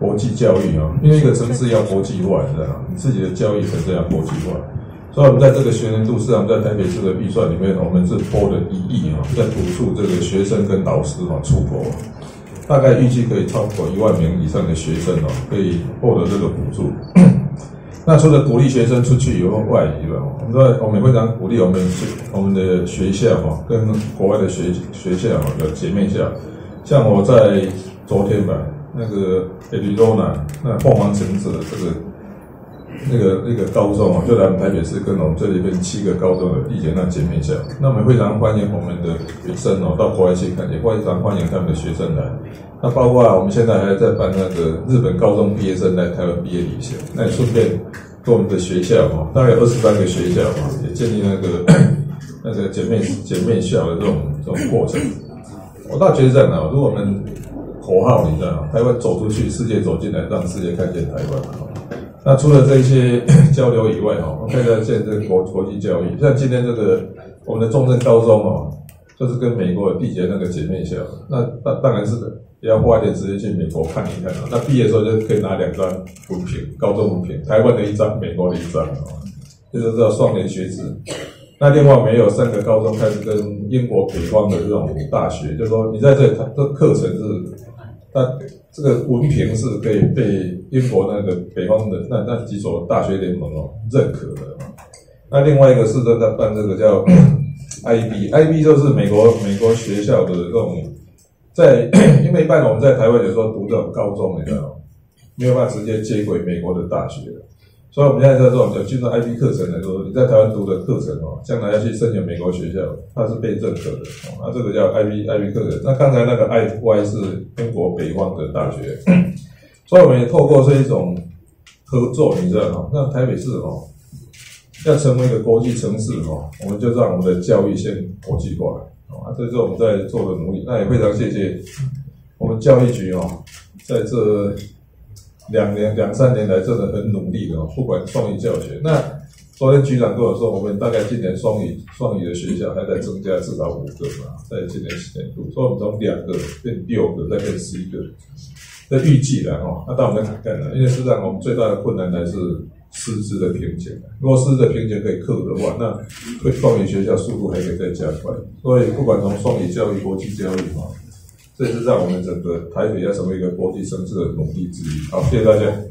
国际教育啊，因为一个城市要国际化，你知道？你自己的教育城市要国际化。所以，我们在这个学年度，实际上在台北市的预算里面，我们是拨了一亿啊，在补助这个学生跟老师啊出国，大概预计可以超过一万名以上的学生哦，可以获得这个补助。那除了鼓励学生出去以后外移了，我们在我们非常鼓励我们学我们的学校哈，跟国外的学学校哈有姐妹校，像我在昨天吧，那个 Arizona 那凤凰城市的这个。那个那个高中啊，就来我们台北市跟我们这里边七个高中的地姐那姐妹校，那我们非常欢迎我们的学生哦到国外去看，也非常欢迎他们的学生来。那包括啊，我们现在还在办那个日本高中毕业生来台湾毕业旅行，那顺便跟我们的学校哈，大概有二十三个学校哈，也建立那个那个姐妹姐妹校的这种这种过程。我倒觉得这样啊，如果我们口号你知道吗？台湾走出去，世界走进来，让世界看见台湾。那除了这些 交流以外，哈，我们看到现在国国际教育，像今天这个我们的中正高中哦，就是跟美国缔结那个姐妹校，那当当然是也要花点时间去美国看一看啊。那毕业的时候就可以拿两张文凭，高中文凭，台湾的一张，美国的一张啊，就是叫双联学制。那另外没有三个高中开始跟英国北方的这种大学，就是说你在这它这课程是。那这个文凭是被被英国那个北方的那那几所大学联盟哦认可的哦。那另外一个是在办这个叫 IB，IB 就是美国美国学校的这种，在 因为一般我们在台湾有时候读这种高中，你知道吗？没有办法直接接轨美国的大学。所以我们现在在这种叫进入 IB 课程来说，你在台湾读的课程哦，将来要去申请美国学校，它是被认可的哦。那这个叫 IB IB 课程。那刚才那个 IY 是英国北方的大学，所以我们也透过这一种合作，你知道吗？那台北市哦，要成为一个国际城市哦，我们就让我们的教育先国际化啊，这是我们在做的努力。那也非常谢谢我们教育局哦，在这。两年两三年来真的很努力的哦，不管双语教学。那昨天局长跟我说，我们大概今年双语双语的学校还在增加至少五个嘛，在今年新年度，所以我们从两个变六个，再变十一个。在预计的哦，那当然看看了，因为实际上我们最大的困难还是师资的瓶颈。如果师资的瓶颈可以克服的话，那双语学校速度还可以再加快。所以不管从双语教育、国际教育嘛。这是在我们整个台北要成为一个国际城市的努力之一。好，谢谢大家。